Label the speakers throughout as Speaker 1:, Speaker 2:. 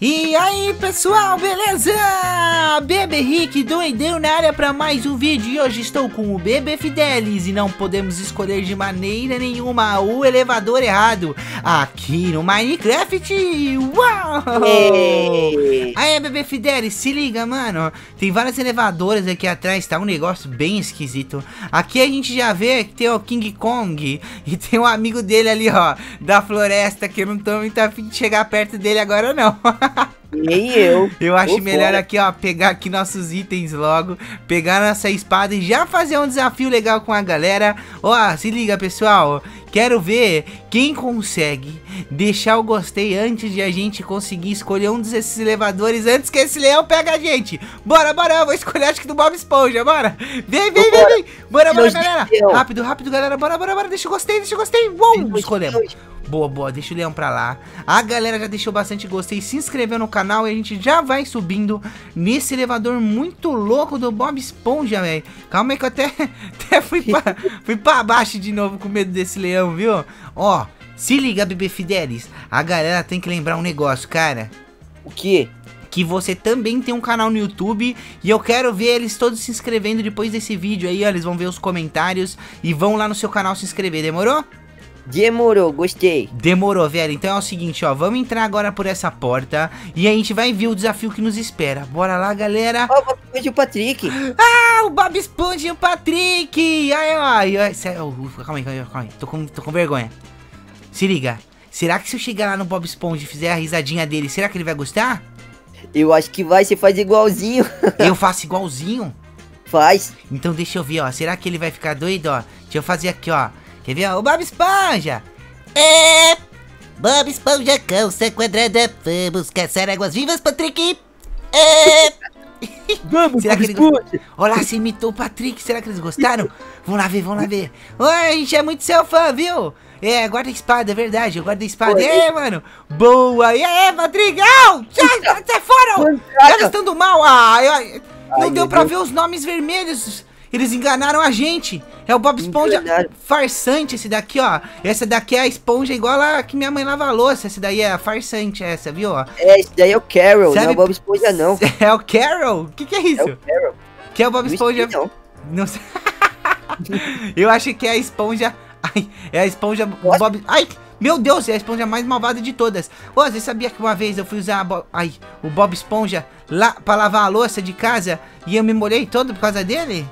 Speaker 1: E aí pessoal, beleza? Bebê Rick doidão na área para mais um vídeo e hoje estou com o Bebê Fidelis e não podemos escolher de maneira nenhuma o elevador errado aqui no Minecraft. Uau!
Speaker 2: Ei.
Speaker 1: Aí Bebê Fidelis, se liga mano, tem vários elevadores aqui atrás, tá um negócio bem esquisito. Aqui a gente já vê que tem o King Kong e tem um amigo dele ali ó, da floresta que eu não tô muito afim de chegar perto dele agora não.
Speaker 2: Nem eu.
Speaker 1: Eu acho melhor
Speaker 2: fora.
Speaker 1: aqui, ó, pegar aqui nossos itens logo, pegar nossa espada e já fazer um desafio legal com a galera. Ó, se liga, pessoal. Quero ver quem consegue deixar o gostei antes de a gente conseguir escolher um desses elevadores antes que esse leão pegue a gente. Bora, bora, eu vou escolher acho que do Bob Esponja, bora. Vem, vem, vem, vem. Bora, bora,
Speaker 2: Deus
Speaker 1: galera. Rápido, rápido, galera. Bora, bora, bora. Deixa o gostei, deixa o gostei. Uou,
Speaker 2: Deus,
Speaker 1: escolhemos. Boa, boa, deixa o leão pra lá. A galera já deixou bastante gostei, se inscreveu no canal e a gente já vai subindo nesse elevador muito louco do Bob Esponja, velho. Calma aí que eu até, até fui, pra, fui pra baixo de novo com medo desse leão, viu? Ó, se liga, bebê Fidelis. A galera tem que lembrar um negócio, cara
Speaker 2: O quê?
Speaker 1: que você também tem um canal no YouTube e eu quero ver eles todos se inscrevendo depois desse vídeo aí, ó, eles vão ver os comentários e vão lá no seu canal se inscrever, demorou?
Speaker 2: Demorou, gostei.
Speaker 1: Demorou, velho. Então é o seguinte, ó, vamos entrar agora por essa porta e a gente vai ver o desafio que nos espera. Bora lá, galera.
Speaker 2: Ó, vou pedir o Patrick.
Speaker 1: Ah, o Bob Esponja e o Patrick. Ó, cê- ó, calma aí, calma aí, calma aí. Tô com, tô com vergonha. Se liga. Será que se eu chegar lá no Bob Esponja e fizer a risadinha dele, será que ele vai gostar?
Speaker 2: Eu acho que vai, você faz igualzinho.
Speaker 1: Eu faço igualzinho.
Speaker 2: Faz.
Speaker 1: Então deixa eu ver, ó. Será que ele vai ficar doido, ó? Deixa eu fazer aqui, ó. Quer ver, ó? O Bob Esponja. É... Bob Esponja com seu quadrado. Vamos caçar águas vivas, Patrick. É...
Speaker 2: Vamos,
Speaker 1: Será que ele
Speaker 2: Esponja.
Speaker 1: Olha lá, você imitou o Patrick. Será que eles gostaram? Vamos lá ver, vamos lá ver. Oi, a gente é muito seu fã, viu? É, guarda a espada, é verdade. Eu guardo a espada.
Speaker 2: Oi.
Speaker 1: É, mano. Boa. E aí, Patrick? Au! Sai, sai fora! Eles estão do mal. Ah, eu- não
Speaker 2: Ai,
Speaker 1: deu pra
Speaker 2: Deus.
Speaker 1: ver os nomes vermelhos. Eles enganaram a gente. É o Bob Esponja
Speaker 2: Enganaram.
Speaker 1: farsante esse daqui, ó. Essa daqui é a esponja igual a que minha mãe lava a louça. Essa daí é a farsante, essa, viu? ó?
Speaker 2: É, esse daí é o Carol,
Speaker 1: Sabe-
Speaker 2: não é o Bob Esponja, não.
Speaker 1: É o Carol? O que, que é
Speaker 2: É
Speaker 1: isso?
Speaker 2: o Carol.
Speaker 1: Que é o Bob
Speaker 2: Não
Speaker 1: Esponja.
Speaker 2: sei, não.
Speaker 1: Não sei. Eu acho que é a esponja. Ai, é a esponja. Bob. Ai, meu Deus, é a esponja mais malvada de todas. Ô, você sabia que uma vez eu fui usar a Bo- ai, o Bob Esponja lá pra lavar a louça de casa e eu me molhei todo por causa dele?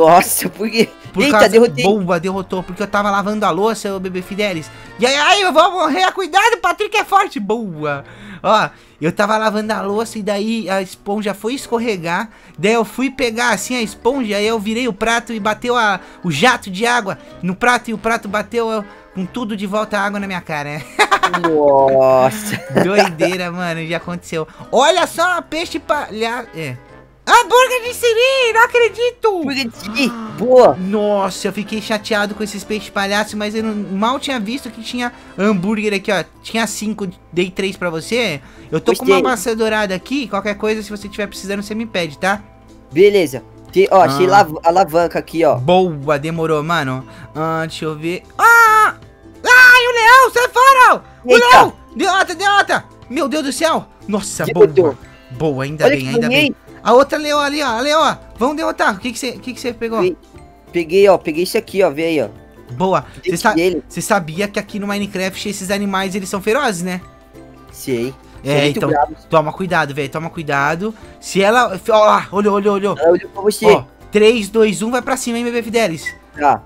Speaker 2: Nossa, por quê?
Speaker 1: Por
Speaker 2: Eita,
Speaker 1: causa
Speaker 2: derrotei.
Speaker 1: Boa, derrotou, porque eu tava lavando a louça, o bebê Fidelis. E aí, ai, eu vou morrer, cuidado, Patrick é forte. Boa. Ó, eu tava lavando a louça e daí a esponja foi escorregar. Daí eu fui pegar assim a esponja, aí eu virei o prato e bateu a, o jato de água no prato e o prato bateu ó, com tudo de volta a água na minha cara.
Speaker 2: Nossa.
Speaker 1: Doideira, mano, já aconteceu. Olha só, peixe palhaço. É. Hambúrguer de siri, não acredito!
Speaker 2: Por que- Boa.
Speaker 1: Nossa, eu fiquei chateado com esses peixes palhaços, mas eu não- mal tinha visto que tinha hambúrguer aqui, ó. Tinha cinco, dei três pra você. Eu tô com
Speaker 2: Gostei.
Speaker 1: uma maçã dourada aqui, qualquer coisa, se você tiver precisando, você me pede, tá?
Speaker 2: Beleza. Tem, ó, achei
Speaker 1: Ah.
Speaker 2: lav- alavanca aqui, ó.
Speaker 1: Boa, demorou, mano. Ah, deixa eu ver. Ah! Ai, o leão, sai fora! O
Speaker 2: Eita.
Speaker 1: leão! Derrota, derrota! Meu Deus do céu! Nossa,
Speaker 2: Derrotou.
Speaker 1: boa. Boa, ainda
Speaker 2: Olha
Speaker 1: bem,
Speaker 2: que
Speaker 1: ainda bem. A outra leão ali, ó, a leão, vamos derrotar. O que que você que que você pegou?
Speaker 2: Peguei, ó, peguei isso aqui, ó, vê aí, ó.
Speaker 1: Boa. Você sa sabia que aqui no Minecraft esses animais eles são ferozes, né?
Speaker 2: Sei.
Speaker 1: É, então
Speaker 2: bravos.
Speaker 1: toma cuidado, velho, toma cuidado. Se ela, ó, olhou, olhou, olhou.
Speaker 2: Ah, olhou pra você.
Speaker 1: Ó, 3 2 1 vai pra cima, hein, bebê Fidelis.
Speaker 2: Tá.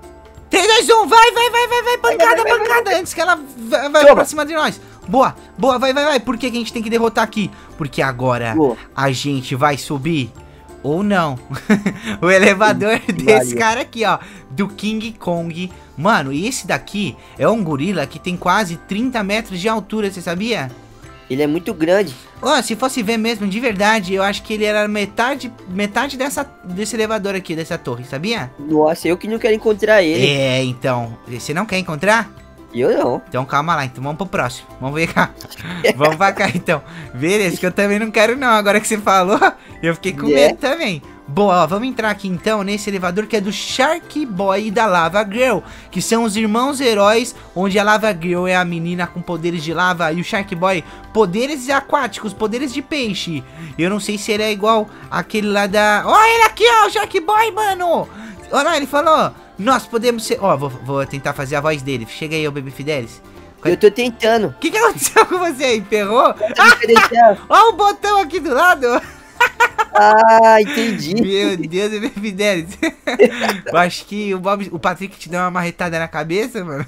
Speaker 1: 3 2 1, vai, vai, vai, vai, vai, pancada,
Speaker 2: vai, vai,
Speaker 1: pancada antes que ela vai, vai
Speaker 2: Toma.
Speaker 1: pra cima de nós. Boa, boa, vai, vai, vai. Por que, que a gente tem que derrotar aqui? Porque agora
Speaker 2: Boa.
Speaker 1: a gente vai subir ou não. o elevador desse cara aqui, ó, do King Kong. Mano, e esse daqui é um gorila que tem quase 30 metros de altura, você sabia?
Speaker 2: Ele é muito grande.
Speaker 1: Ó, se fosse ver mesmo, de verdade, eu acho que ele era metade, metade dessa, desse elevador aqui, dessa torre, sabia?
Speaker 2: Nossa, eu que não quero encontrar ele.
Speaker 1: É, então, você não quer encontrar?
Speaker 2: Eu não.
Speaker 1: Então calma lá, então vamos pro próximo. Vamos ver cá. vamos pra cá então. Beleza, que eu também não quero não. Agora que você falou, eu fiquei com
Speaker 2: É.
Speaker 1: medo também. Boa, ó, vamos entrar aqui então nesse elevador que é do Shark Boy e da Lava Girl, que são os irmãos heróis, onde a Lava Girl é a menina com poderes de lava e o Shark Boy poderes aquáticos, poderes de peixe. Eu não sei se ele é igual aquele lá da... Ó, ele aqui, ó, o Shark Boy, mano! Olha, ele falou, nós podemos ser... Ó, vou, vou tentar fazer a voz dele. Chega aí, ô Baby Fidelis.
Speaker 2: Eu tô tentando.
Speaker 1: O que, que aconteceu com você aí? Ferrou?
Speaker 2: Diferencial.
Speaker 1: Ó o botão aqui do lado.
Speaker 2: ah, entendi.
Speaker 1: Meu Deus, Baby Fidelis. Eu acho que o, Bob, o Patrick te deu uma marretada na cabeça, mano.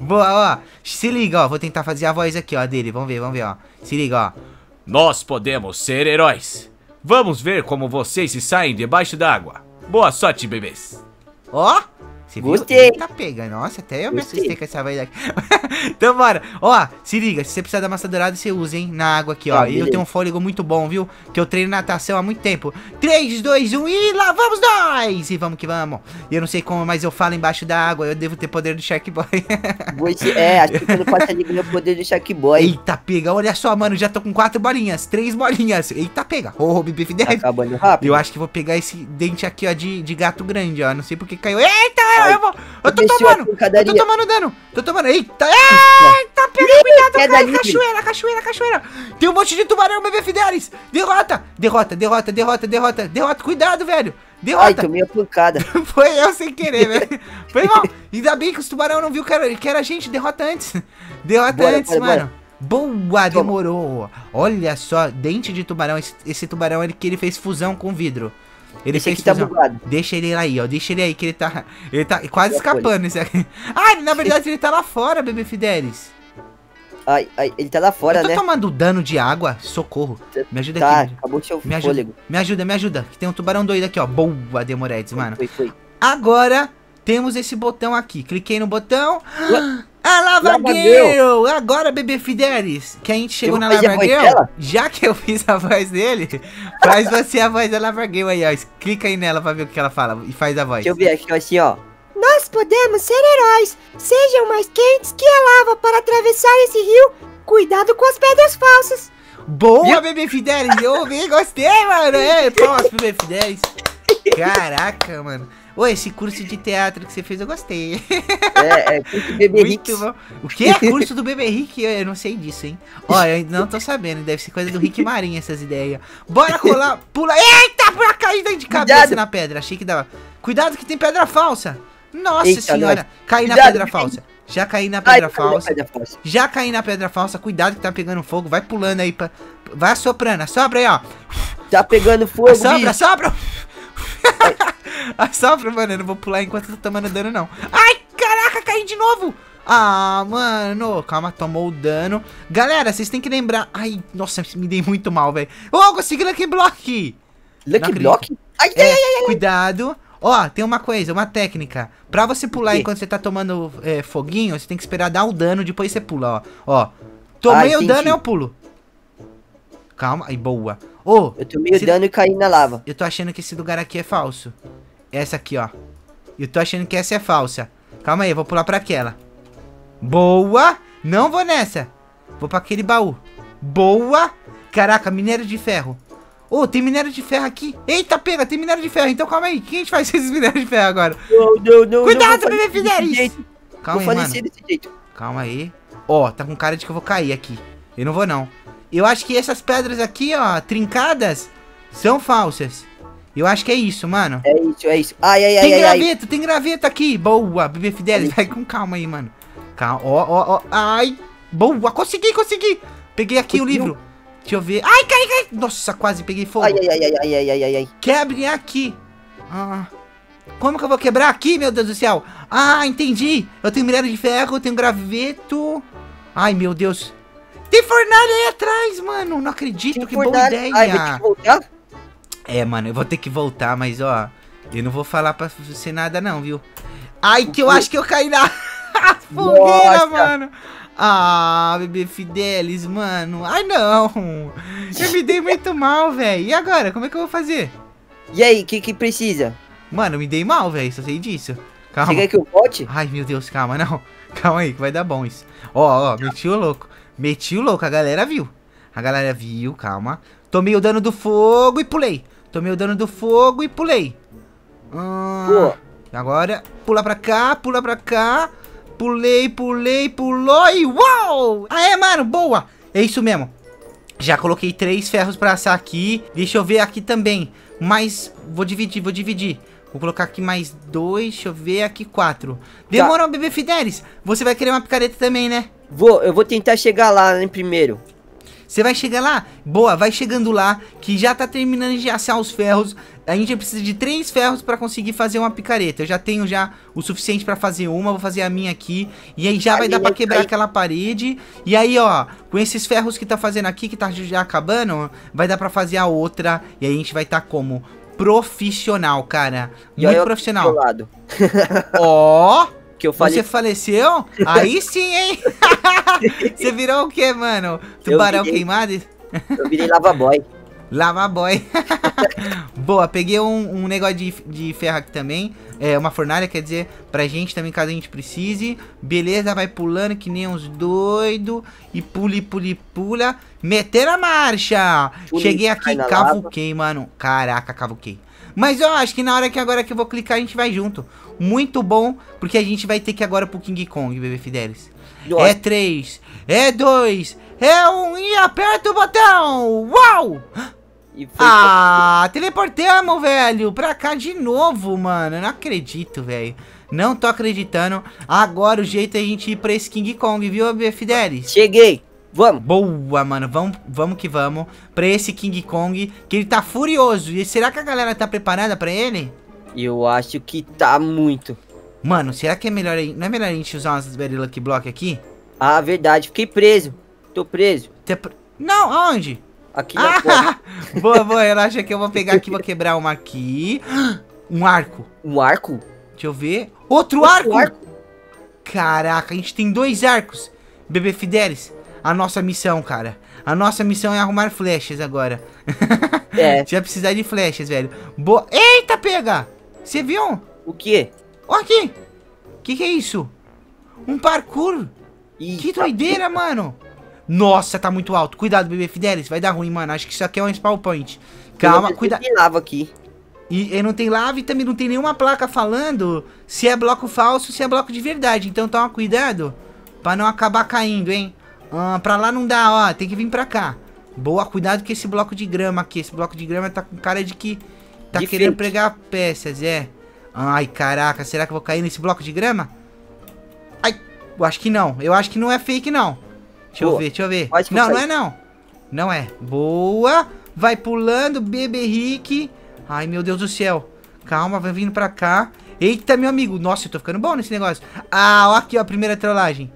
Speaker 1: Boa, ó. Se liga, ó. Vou tentar fazer a voz aqui, ó, dele. Vamos ver, vamos ver, ó. Se liga, ó.
Speaker 3: Nós podemos ser heróis. Vamos ver como vocês se saem debaixo d'água. Boa sorte, bebês.
Speaker 1: Ó. Você viu?
Speaker 2: Gostei.
Speaker 1: Tá pega. Nossa, até eu me
Speaker 2: Gostei.
Speaker 1: assustei com essa aqui. então bora. Ó, se liga. Se você precisar da massa dourada, você usa, hein? Na água aqui, ó.
Speaker 2: Tá,
Speaker 1: e eu tenho um fôlego muito bom, viu? Que eu treino natação há muito tempo. 3, 2, 1 e lá vamos nós! E vamos que vamos. Eu não sei como, mas eu falo embaixo da água. Eu devo ter poder do Shark Boy.
Speaker 2: Você, é, acho que quando passa ali ganhou o poder do Shark Boy.
Speaker 1: Eita, pega. Olha só, mano. Já tô com quatro bolinhas. Três bolinhas. Eita, pega. Ô, oh, Bibi
Speaker 2: Tá
Speaker 1: 10.
Speaker 2: acabando rápido.
Speaker 1: Eu acho que vou pegar esse dente aqui, ó, de, de gato grande, ó. Não sei porque caiu. Eita, eu vou. Eu tô tomando. Eu tô tomando dano. Tô tomando. Eita, eita, pega, cuidado, cara. Cachoeira, cachoeira, cachoeira. Tem um monte de tubarão, bebê Fidelis. Derrota, derrota, derrota, derrota, derrota, derrota. Cuidado, velho.
Speaker 2: Ai,
Speaker 1: Derrota.
Speaker 2: tomei a pancada.
Speaker 1: Foi eu sem querer, velho. Foi mal. Ainda bem que os tubarão não viu que era, que era a gente. Derrota antes. Derrota
Speaker 2: Bora,
Speaker 1: antes,
Speaker 2: bora,
Speaker 1: mano. Boa, demorou. Olha só, dente de tubarão. Esse, esse tubarão ele, que ele fez fusão com vidro. Ele
Speaker 2: Esse
Speaker 1: fez
Speaker 2: aqui tá
Speaker 1: fusão.
Speaker 2: bugado.
Speaker 1: Deixa ele aí, ó. Deixa ele aí que ele tá. Ele tá quase escapando esse aqui. Ah, na verdade ele tá lá fora, bebê Fidelis.
Speaker 2: Ai, ai, ele tá lá fora,
Speaker 1: Eu tô
Speaker 2: né?
Speaker 1: tomando dano de água. Socorro. Me ajuda
Speaker 2: Tá,
Speaker 1: aqui.
Speaker 2: acabou seu
Speaker 1: Me ajuda.
Speaker 2: fôlego.
Speaker 1: Me ajuda, me ajuda. Que tem um tubarão doido aqui, ó. Boa, Demoredes, mano.
Speaker 2: Foi, foi.
Speaker 1: Agora temos esse botão aqui. Cliquei no botão.
Speaker 2: Ua-
Speaker 1: A Lava,
Speaker 2: Lava
Speaker 1: Girl! Agora, bebê Fidelis, que a gente chegou
Speaker 2: Eu
Speaker 1: na
Speaker 2: vou fazer
Speaker 1: Lava
Speaker 2: a voz
Speaker 1: Girl,
Speaker 2: dela?
Speaker 1: já que eu fiz a voz dele, faz você a voz da Lava Girl aí, ó. Clica aí nela pra ver o que ela fala e faz a voz.
Speaker 2: Deixa eu ver aqui, assim, ó.
Speaker 4: Nós podemos ser heróis. Sejam mais quentes que a lava para atravessar esse rio. Cuidado com as pedras falsas.
Speaker 1: Boa, bebê Fidelis! Eu ouvi, gostei, mano! Ei, palmas pro bebê Fidelis! Caraca, mano! Ô, esse curso de teatro que você fez, eu gostei.
Speaker 2: É, é, curso Bebê
Speaker 1: Muito
Speaker 2: Hicks.
Speaker 1: bom. O que é curso do Bebê Rick? Eu, não sei disso, hein? Ó, eu ainda não tô sabendo. Deve ser coisa do Rick Marinho essas ideias. Bora colar. Pula. Eita, pra cair dentro de cabeça
Speaker 2: Cuidado.
Speaker 1: na pedra. Achei que dava. Cuidado que tem pedra falsa. Nossa
Speaker 2: Eita,
Speaker 1: senhora. Caí na pedra falsa. Já caí na
Speaker 2: Ai,
Speaker 1: pedra
Speaker 2: cadê a
Speaker 1: falsa.
Speaker 2: pedra falsa?
Speaker 1: Já caí na pedra falsa. Cuidado que tá pegando fogo. Vai pulando aí. Pra... Vai assoprando. Assopra aí, ó.
Speaker 2: Tá pegando fogo,
Speaker 1: Assopra,
Speaker 2: bicho.
Speaker 1: Assopra. assopra, mano. Eu não vou pular enquanto eu tô tomando dano, não. Ai, caraca, caí de novo. Ah, mano. Calma, tomou o dano. Galera, vocês têm que lembrar. Ai, nossa, me dei muito mal, velho. Ô, oh, consegui Lucky Block.
Speaker 2: Lucky. Block? Ai, ai,
Speaker 1: É, cuidado. Ó, tem uma coisa, uma técnica. Pra você pular enquanto você tá tomando é, foguinho, você tem que esperar dar o dano, depois você pula, ó. Ó, tomei
Speaker 2: Ah,
Speaker 1: o dano,
Speaker 2: entendi.
Speaker 1: eu pulo. Calma, aí, boa. Ô,
Speaker 2: Eu tomei o dano e caí na lava.
Speaker 1: eu tô achando que esse lugar aqui é falso. Essa aqui, ó. Eu tô achando que essa é falsa. Calma aí, eu vou pular pra aquela. Boa! Não vou nessa. Vou pra aquele baú. Boa! Caraca, minério de ferro. Ô, tem minério de ferro aqui. Eita, pega, tem minério de ferro. Então calma aí. O que a gente faz com esses minérios de ferro agora?
Speaker 2: Não, não, não.
Speaker 1: Cuidado, bebê Fidelis. Calma
Speaker 2: Vou
Speaker 1: aí, mano.
Speaker 2: desse jeito.
Speaker 1: Calma aí. Ó, tá com cara de que eu vou cair aqui. Eu não vou, não. Eu acho que essas pedras aqui, ó, trincadas, são falsas. Eu acho que é isso, mano.
Speaker 2: É isso, é isso. Ai, ai, ai, tem
Speaker 1: graveto, ai. tem graveto aqui. Boa, bebê Fidelis, vai com calma aí, mano. Calma, ó, ó, ó. Ai, boa, consegui, consegui. Peguei aqui
Speaker 2: Conseguiu?
Speaker 1: o livro. Deixa eu ver. Ai, cai, cai. Nossa, quase peguei fogo.
Speaker 2: Ai, ai, ai, ai, ai, ai, ai, ai.
Speaker 1: Aqui. Ah, como que eu vou quebrar aqui, meu Deus do céu? Ah, entendi. Eu tenho minério de ferro, eu tenho graveto. Ai, meu Deus. Tem fornalha aí atrás, mano. Não acredito,
Speaker 2: Tem
Speaker 1: que
Speaker 2: fornalha.
Speaker 1: boa ideia.
Speaker 2: Ai, vou voltar?
Speaker 1: É, mano, eu vou ter que voltar, mas ó, eu não vou falar pra você nada não, viu? Ai, que eu acho que eu caí na fogueira,
Speaker 2: Nossa.
Speaker 1: mano. Ah, bebê Fidelis, mano. Ai, não. Eu me dei muito mal, velho. E agora, como é que eu vou fazer?
Speaker 2: E aí, o que que precisa?
Speaker 1: Mano, eu me dei mal, velho, só sei disso. Calma.
Speaker 2: Quer que eu volte?
Speaker 1: Ai, meu Deus, calma, não. Calma aí, que vai dar bom isso. Ó, ó, meti o louco. Meti o louco, a galera viu. A galera viu, calma. Tomei o dano do fogo e pulei. Tomei o dano do fogo e pulei. Ah, agora, pula pra cá, pula pra cá. Pulei, pulei, pulou e uau! Aê, mano, boa! É isso mesmo. Já coloquei três ferros pra assar aqui. Deixa eu ver aqui também. Mas vou dividir, vou dividir. Vou colocar aqui mais dois, deixa eu ver, aqui quatro. Demorou, bebê Fidelis. Você vai querer uma picareta também, né?
Speaker 2: Vou, eu vou tentar chegar lá né, primeiro.
Speaker 1: Você vai chegar lá? Boa, vai chegando lá, que já tá terminando de assar os ferros. A gente precisa de três ferros pra conseguir fazer uma picareta. Eu já tenho já o suficiente pra fazer uma, vou fazer a minha aqui. E aí já
Speaker 2: A
Speaker 1: vai dar pra quebrar aquela parede. E aí, ó, com esses ferros que tá fazendo aqui, que tá já acabando, vai dar pra fazer a outra. E aí a gente vai tá como? Profissional, cara. Muito profissional. Ó,
Speaker 2: Que eu falei.
Speaker 1: você faleceu? Aí sim, hein? você virou o quê, mano? Tubarão
Speaker 2: virei-
Speaker 1: queimado?
Speaker 2: Eu virei lava boy.
Speaker 1: Lava boy. Boa, peguei um, um negócio de, de ferro aqui também. É, uma fornalha, quer dizer, pra gente também, caso a gente precise. Beleza, vai pulando que nem uns doidos. E pule, pule, pula. Meter a marcha.
Speaker 2: Pule,
Speaker 1: Cheguei aqui, cavuquei, mano. Caraca, cavuquei. Mas eu acho que na hora que agora que eu vou clicar, a gente vai junto. Muito bom, porque a gente vai ter que ir agora pro King Kong, bebê Fidelis.
Speaker 2: Nossa.
Speaker 1: É três, é dois, é um e aperta o botão! Uau! Ah, teleportamos, velho, pra cá de novo, mano. Eu não acredito, velho. Não tô acreditando. Agora o jeito é a gente ir pra esse King Kong, viu, Fidelis?
Speaker 2: Cheguei. Vamos.
Speaker 1: Boa, mano. Vamos, vamos que vamos. Pra esse King Kong, que ele tá furioso. E será que a galera tá preparada pra ele?
Speaker 2: Eu acho que tá muito.
Speaker 1: Mano, será que é melhor... a- Não é melhor a gente usar umas Very Lucky Block aqui?
Speaker 2: Ah, verdade. Fiquei preso. Tô preso.
Speaker 1: Pra- Não, aonde?
Speaker 2: Aqui na porta.
Speaker 1: Ah, boa, boa, relaxa que eu vou pegar aqui, vou quebrar uma aqui. Um arco.
Speaker 2: Um arco?
Speaker 1: Deixa eu ver. Outro,
Speaker 2: Outro
Speaker 1: arco? Caraca, a gente tem dois arcos. Bebê Fidelis, a nossa missão, cara. A nossa missão é arrumar flechas agora.
Speaker 2: É.
Speaker 1: Você vai precisar de flechas, velho. Boa. Eita, pega! Você viu?
Speaker 2: O quê?
Speaker 1: Olha aqui. Que que é isso? Um parkour.
Speaker 2: Ih,
Speaker 1: Que doideira, mano. Nossa, tá muito alto. Cuidado, bebê Fidelis. Vai dar ruim, mano. Acho que isso aqui é um spawn point. Calma, cuidado.
Speaker 2: Tem lava aqui.
Speaker 1: E, e não tem lava e também não tem nenhuma placa falando se é bloco falso, se é bloco de verdade. Então toma cuidado pra não acabar caindo, hein? Ah, pra lá não dá, ó. Tem que vir pra cá. Boa, cuidado com esse bloco de grama aqui. Esse bloco de grama tá com cara de que tá
Speaker 2: De
Speaker 1: querendo
Speaker 2: fake.
Speaker 1: pregar peças, é. Ai, caraca, será que eu vou cair nesse bloco de grama? Ai, eu acho que não. Eu acho que não é fake, não. Deixa eu
Speaker 2: Boa.
Speaker 1: ver, deixa eu ver.
Speaker 2: Que
Speaker 1: Não,
Speaker 2: eu
Speaker 1: não é não. Não é. Boa. Vai pulando, bebê Rick. Ai, meu Deus do céu. Calma, vai vindo pra cá. Eita, meu amigo. Nossa, eu tô ficando bom nesse negócio. Ah, ó aqui, ó, a primeira trollagem.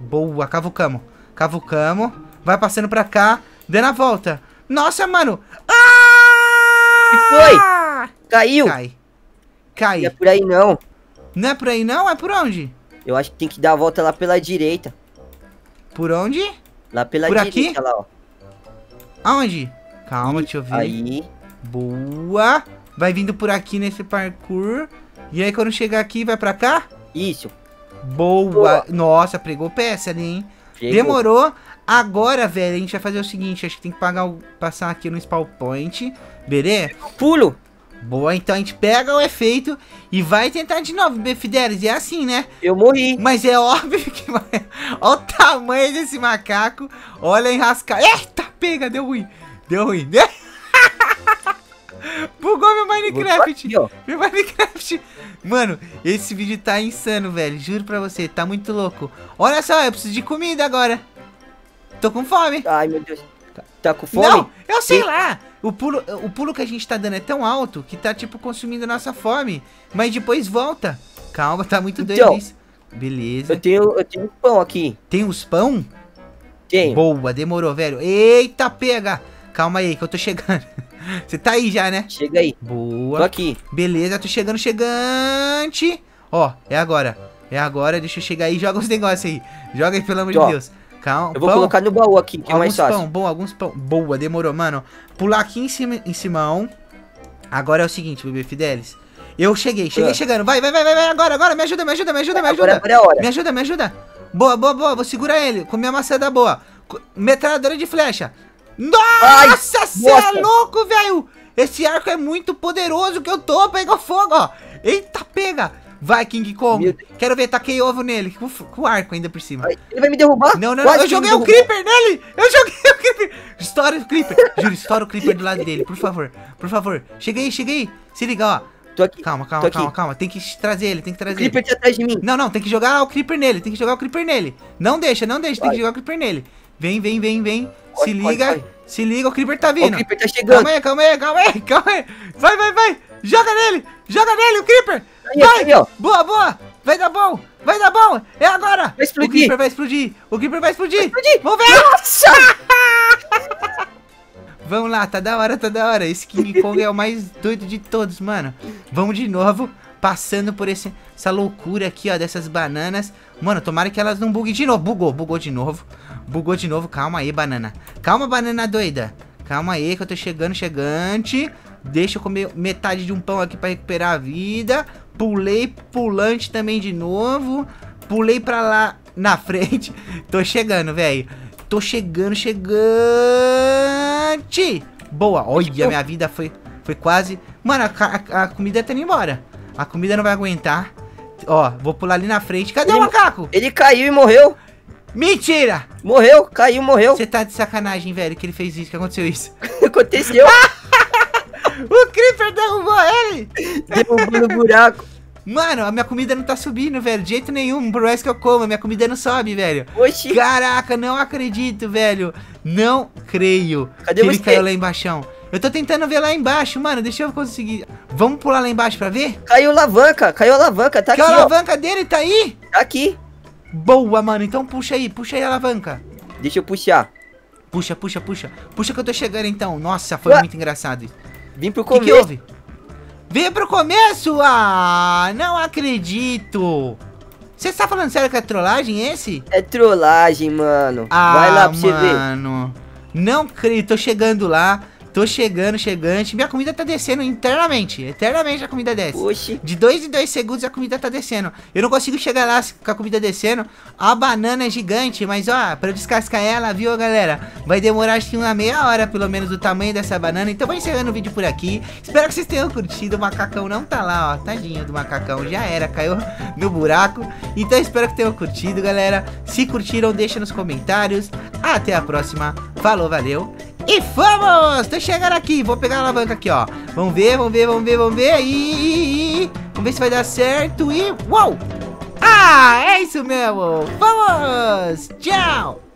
Speaker 1: Boa, cavucamos. Cavucamos. Vai passando pra cá, dando a volta. Nossa, mano. Ah!
Speaker 2: Caiu.
Speaker 1: Cai. Cai.
Speaker 2: Não é por aí não.
Speaker 1: Não é por aí não? É por onde?
Speaker 2: Eu acho que tem que dar a volta lá pela direita.
Speaker 1: Por onde?
Speaker 2: Lá pela
Speaker 1: Por aqui?
Speaker 2: direita lá, ó.
Speaker 1: Aonde? Calma, deixa eu ver.
Speaker 2: Aí.
Speaker 1: Boa. Vai vindo por aqui nesse parkour. E aí quando chegar aqui, vai pra cá?
Speaker 2: Isso.
Speaker 1: Boa. Nossa, pregou peça ali, hein?
Speaker 2: Chegou.
Speaker 1: Demorou. Agora, velho, a gente vai fazer o seguinte. Acho que tem que pagar o, passar aqui no spawn point. Beleza?
Speaker 2: Pulo.
Speaker 1: Boa, então a gente pega o efeito e vai tentar de novo, Befidelis. É assim, né?
Speaker 2: Eu morri.
Speaker 1: Mas é óbvio que. Olha o tamanho desse macaco. Olha a enrascada. Eita, pega, deu ruim. Deu ruim. Bugou meu Minecraft.
Speaker 2: Aqui.
Speaker 1: Meu Minecraft. Mano, esse vídeo tá insano, velho. Juro pra você, tá muito louco. Olha só, eu preciso de comida agora. Tô com fome.
Speaker 2: Ai, meu Deus. Tá com fome?
Speaker 1: Não, eu sei
Speaker 2: Sim.
Speaker 1: lá. O pulo, o pulo que a gente tá dando é tão alto que tá, tipo, consumindo a nossa fome. Mas depois volta. Calma, tá muito doido
Speaker 2: Então.
Speaker 1: isso. Beleza.
Speaker 2: Eu tenho, eu tenho pão aqui.
Speaker 1: Tem os pão?
Speaker 2: Tenho.
Speaker 1: Boa, demorou, velho. Eita, pega. Calma aí, que eu tô chegando. Você tá aí já, né?
Speaker 2: Chega aí. Tô
Speaker 1: Boa.
Speaker 2: aqui.
Speaker 1: Beleza, tô chegando, chegante. Ó, é agora. É agora, deixa eu chegar aí. Joga os negócios aí. Joga aí, pelo amor de Deus. Calma.
Speaker 2: Eu vou
Speaker 1: pão.
Speaker 2: colocar no baú aqui, que é mais
Speaker 1: Alguns
Speaker 2: fácil.
Speaker 1: pão, boa, alguns pão. Boa, demorou, mano. Pular aqui em cima, em Simão. Agora é o seguinte, bebê Fidelis. Eu cheguei, cheguei
Speaker 2: Ah.
Speaker 1: chegando. Vai, vai, vai, vai, agora, agora. Me ajuda, me ajuda, me ajuda, me ajuda.
Speaker 2: Agora, agora é hora.
Speaker 1: Me ajuda, me ajuda. Boa, boa, boa. Vou segurar ele. Com minha maçada boa. Co- Metralhadora de flecha. Nossa, você é louco, velho. Esse arco é muito poderoso que eu tô. Pegou fogo, ó. Eita, pega. Vai, King Kong. Quero ver, taquei ovo nele. Com, com arco ainda por cima.
Speaker 2: Ele vai me derrubar?
Speaker 1: Não, não, não. Eu joguei o. Creeper nele. Eu joguei o Creeper. Estoura o Creeper. Juro, estoura o Creeper do lado dele. Por favor. Por favor. Cheguei, cheguei. Se liga, ó.
Speaker 2: Tô aqui.
Speaker 1: Calma, calma, calma, calma. Tem que trazer ele, tem que
Speaker 2: O
Speaker 1: trazer ele.
Speaker 2: Creeper tá atrás de mim.
Speaker 1: Não, não, tem que jogar o Creeper nele, tem que jogar o Creeper nele. Não deixa, não deixa, tem que
Speaker 2: Vai.
Speaker 1: jogar o Creeper nele. Vem, vem, vem, vem.
Speaker 2: Pode,
Speaker 1: se
Speaker 2: pode,
Speaker 1: liga,
Speaker 2: vai.
Speaker 1: se liga, o Creeper tá vindo.
Speaker 2: o Creeper tá chegando.
Speaker 1: Calma aí, calma aí, calma aí, calma aí. Vai, vai, vai. Joga nele, joga nele, o Creeper. Vai.
Speaker 2: ó.
Speaker 1: Boa, boa. Vai dar bom, vai dar bom. É agora.
Speaker 2: Vai explodir.
Speaker 1: O Creeper vai explodir. O Creeper vai explodir.
Speaker 2: explodir.
Speaker 1: Vamos ver.
Speaker 2: Nossa!
Speaker 1: Vamos lá, tá da hora, tá da hora. Esse King Kong é o mais doido de todos, mano. Vamos de novo, passando por esse, essa loucura aqui, ó, dessas bananas. Mano, tomara que elas não buguem de novo. Bugou, bugou de novo. Bugou de novo. Calma aí, banana. Calma, banana doida. Calma aí, que eu tô chegando, chegante. Deixa eu comer metade de um pão aqui pra recuperar a vida. Pulei pulante também de novo. Pulei pra lá na frente. Tô chegando, velho. Tô chegando, chegante. Boa. Olha, minha vida foi, foi quase... Mano, a, a- a comida tá indo embora. A comida não vai aguentar. Ó, vou pular ali na frente. Cadê o
Speaker 2: Ele-
Speaker 1: macaco?
Speaker 2: Ele caiu e morreu.
Speaker 1: Mentira!
Speaker 2: Morreu, caiu, morreu.
Speaker 1: Você tá de sacanagem, velho, que ele fez isso, que aconteceu isso.
Speaker 2: Aconteceu.
Speaker 1: O Creeper derrubou ele!
Speaker 2: Derrubou no buraco.
Speaker 1: Mano, a minha comida não tá subindo, velho, de jeito nenhum. Por mais que eu coma, minha comida não sobe, velho.
Speaker 2: Oxi.
Speaker 1: Caraca, não acredito, velho. Não creio
Speaker 2: Cadê
Speaker 1: que ele
Speaker 2: você?
Speaker 1: caiu lá embaixo. Eu tô tentando ver lá embaixo, mano. Deixa eu conseguir. Vamos pular lá embaixo pra ver?
Speaker 2: Caiu alavanca, caiu alavanca. Tá
Speaker 1: que
Speaker 2: aqui,
Speaker 1: a
Speaker 2: ó.
Speaker 1: alavanca dele tá aí?
Speaker 2: Tá aqui.
Speaker 1: Boa, mano. Então puxa aí, puxa aí a alavanca.
Speaker 2: Deixa eu puxar.
Speaker 1: Puxa, puxa, puxa. Puxa que eu tô chegando então. Nossa, foi
Speaker 2: Ué.
Speaker 1: muito engraçado isso.
Speaker 2: Vim pro
Speaker 1: O que, que
Speaker 2: começo.
Speaker 1: houve? Vem pro começo! Ah, não acredito! Você tá falando sério que é trollagem esse?
Speaker 2: É trollagem, mano.
Speaker 1: Ah,
Speaker 2: Vai lá pra você ver.
Speaker 1: mano. Não creio, tô chegando lá. Tô chegando, chegante. Minha comida tá descendo internamente. Eternamente a comida desce.
Speaker 2: Oxi.
Speaker 1: De dois em dois segundos a comida tá descendo. Eu não consigo chegar lá com a comida descendo. A banana é gigante, mas ó, pra eu descascar ela, viu, galera? Vai demorar acho que uma meia hora, pelo menos, do tamanho dessa banana. Então vou encerrando o vídeo por aqui. Espero que vocês tenham curtido. O macacão não tá lá, ó. Tadinho do macacão. Já era, caiu no buraco. Então espero que tenham curtido, galera. Se curtiram, deixa nos comentários. Até a próxima. Falou, valeu. E vamos! Tô chegando aqui, vou pegar a alavanca aqui, ó. Vamos ver, vamos ver, vamos ver, vamos ver. E, vamos ver se vai dar certo. E uou! Ah, é isso mesmo! Vamos! Tchau!